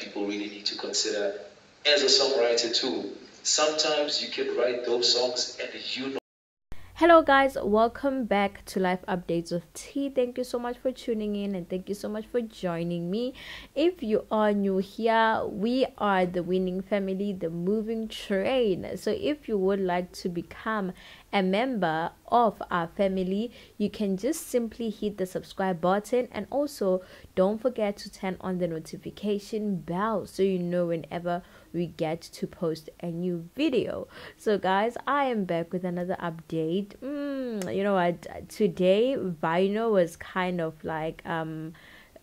people really need to consider as a songwriter too. Sometimes you can write those songs and you Hello, guys, welcome back to Life Updates of T. Thank you so much for tuning in and thank you so much for joining me. If you are new here, we are the winning family, the moving train. So, if you would like to become a member of our family, you can just simply hit the subscribe button and also don't forget to turn on the notification bell so you know whenever we get to post a new video. So, guys, I am back with another update. Mm, you know what? Today, Vyno was kind of like um,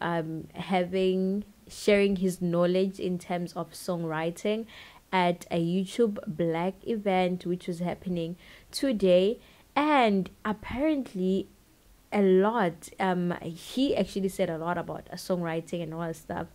um, having sharing his knowledge in terms of songwriting at a YouTube Black event which was happening today, and apparently a lot. Um, he actually said a lot about songwriting and all that stuff,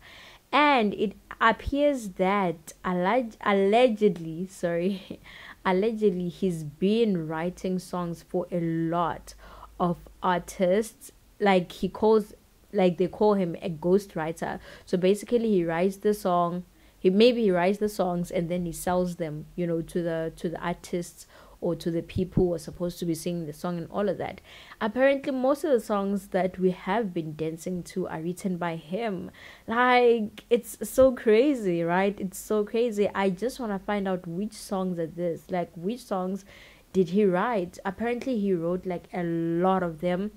and it appears that alleg- allegedly, sorry, allegedly he's been writing songs for a lot of artists. Like he calls, like they call him a ghost writer. So basically, he writes the song. He maybe he writes the songs and then he sells them, you know, to the to the artists or to the people who are supposed to be singing the song and all of that. Apparently, most of the songs that we have been dancing to are written by him. Like, it's so crazy, right? It's so crazy. I just want to find out which songs are this. Like, which songs did he write? Apparently, he wrote like a lot of them,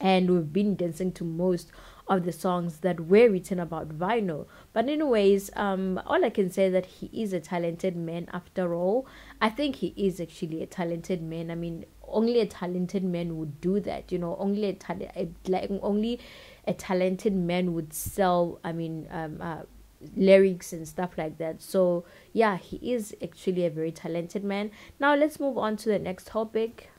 and we've been dancing to most of the songs that were written about Vyno. But anyways, um, all I can say that he is a talented man after all. I think he is actually a talented man. I mean, only a talented man would do that. You know, only a talent like only a talented man would sell. I mean, um, uh, lyrics and stuff like that. So yeah, he is actually a very talented man. Now let's move on to the next topic.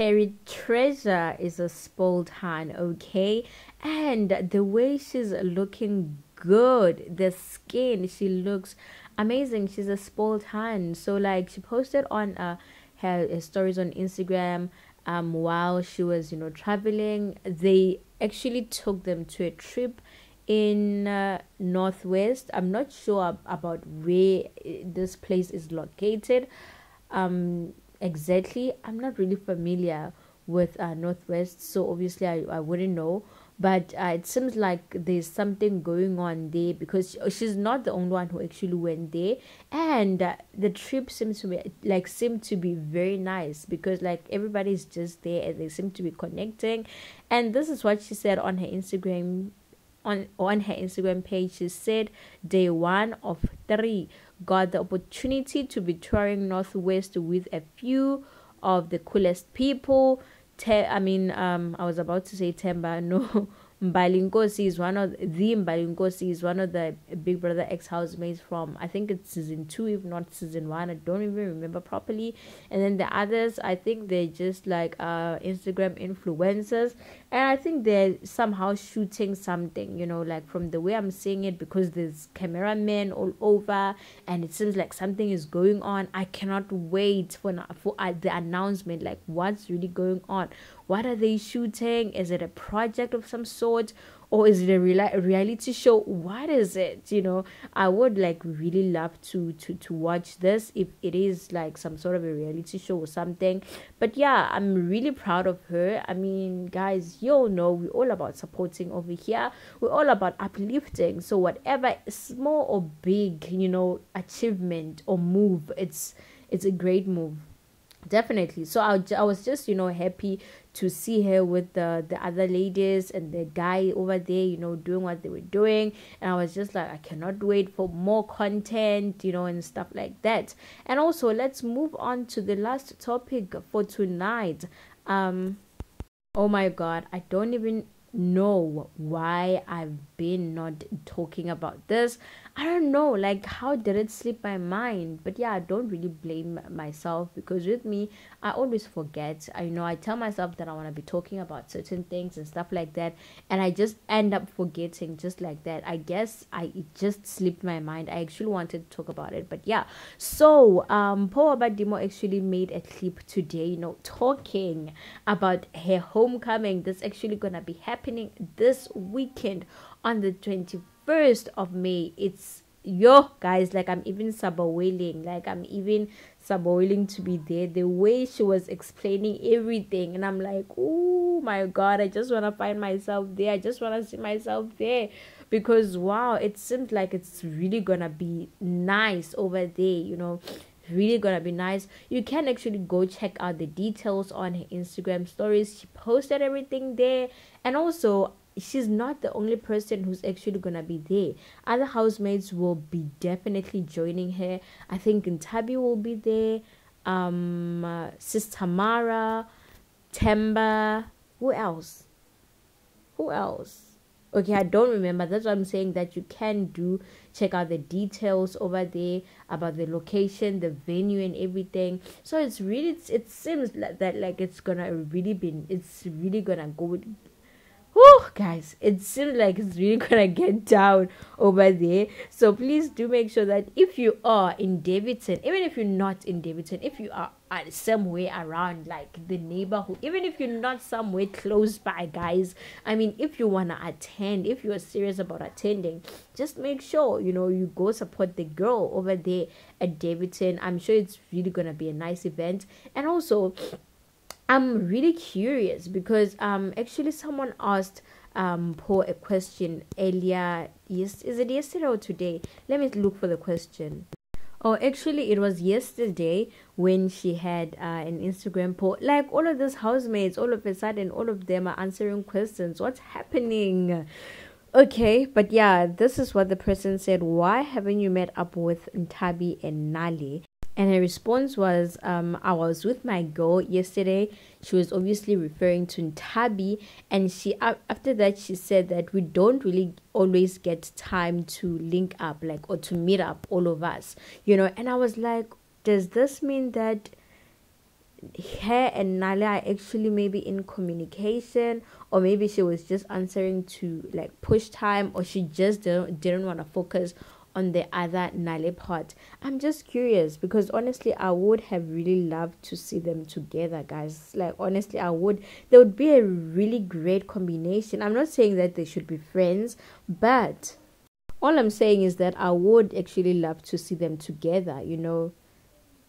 Terry Treasure is a spoiled hand, okay? And the way she's looking good, the skin, she looks amazing. She's a spoiled hand. So like she posted on uh her, her stories on Instagram um while she was, you know, traveling. They actually took them to a trip in uh, northwest i'm not sure about where uh, this place is located um exactly. I'm not really familiar with uh, Northwest, so obviously I, I wouldn't know. But uh, it seems like there's something going on there because she's not the only one who actually went there, and uh, the trip seems to be like seem to be very nice because like everybody's just there and they seem to be connecting, and this is what she said on her Instagram on on her Instagram page. She said day one of three got the opportunity to be touring Northwest with a few of the coolest people. Te- I mean, um, I was about to say Themba, no, Mbalinkosi is one of the Mbalinkosi is one of the Big Brother ex housemates from I think it's season two, if not season one. I don't even remember properly. And then the others, I think they're just like uh Instagram influencers, and I think they're somehow shooting something. You know, like from the way I'm seeing it, because there's cameramen all over, and it seems like something is going on. I cannot wait for for uh, the announcement. Like what's really going on? What are they shooting? Is it a project of some sort? Or is it a real- reality show? What is it? You know, I would like really love to to to watch this if it is like some sort of a reality show or something. But yeah, I'm really proud of her. I mean, guys, you all know we're all about supporting over here. We're all about uplifting. So whatever small or big, you know, achievement or move, it's it's a great move definitely. So I, I was just you know happy to see her with the the other ladies and the guy over there you know doing what they were doing. And i was just like i cannot wait for more content you know and stuff like that. And also let's move on to the last topic for tonight. Um oh my god i don't even know why I've been not talking about this. I don't know, like how did it slip my mind? But yeah, I don't really blame myself because with me, I always forget. I know I tell myself that I want to be talking about certain things and stuff like that, and I just end up forgetting just like that. I guess I it just slipped my mind. I actually wanted to talk about it, but yeah. So um, Mpho Badimo actually made a clip today, you know, talking about her homecoming. That's actually gonna be happening this weekend on the 21st of May. It's yo guys like i'm even subawailing like i'm even subawailing to be there. The way she was explaining everything and i'm like oh my god i just want to find myself there. I just want to see myself there. Because wow it seems like it's really gonna be nice over there you know? Really gonna be nice. You can actually go check out the details on her instagram stories. She posted everything there. And also she's not the only person who's actually gonna be there. Other housemates will be definitely joining her. I think Ntabi will be there um uh, sis tamara Themba who else? Who else? Okay i don't remember. That's what i'm saying that you can do check out the details over there about the location the venue and everything. So it's really it seems like that like it's gonna really be it's really gonna go Whew, guys, it seems like it's really gonna get down over there. So please do make sure that if you are in Daveyton, even if you're not in Daveyton, if you are at somewhere around like the neighborhood, even if you're not somewhere close by, guys. I mean, if you wanna attend, if you're serious about attending, just make sure you know you go support the girl over there at Daveyton. I'm sure it's really gonna be a nice event, and also I'm really curious because um actually someone asked um Mpho a question earlier. Yes, is it yesterday or today? Let me look for the question. Oh, actually, it was yesterday when she had uh, an Instagram post. Like all of those housemates, all of a sudden, all of them are answering questions. What's happening? Okay, but yeah, this is what the person said. Why haven't you met up with Ntabi and Nale? And her response was um, i was with my girl yesterday. She was obviously referring to Ntabi. And she after that she said that we don't really always get time to link up like or to meet up all of us you know? And i was like does this mean that her and Nale are actually maybe in communication? Or maybe she was just answering to like push time or she just didn't, didn't want to focus on the other Nale part. I'm just curious because honestly, I would have really loved to see them together, guys. Like, honestly, I would. There would be a really great combination. I'm not saying that they should be friends, but all I'm saying is that I would actually love to see them together, you know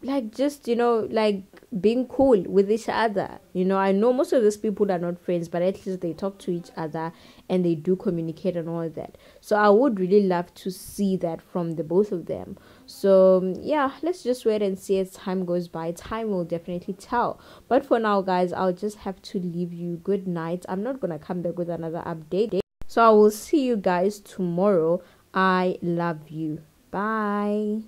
like just you know like being cool with each other. You know i know most of these people are not friends but at least they talk to each other and they do communicate and all that. So i would really love to see that from the both of them. So um, yeah let's just wait and see as time goes by. Time will definitely tell. But for now guys i'll just have to leave you. Good night. I'm not gonna come back with another update eh? so i will see you guys tomorrow. I love you. Bye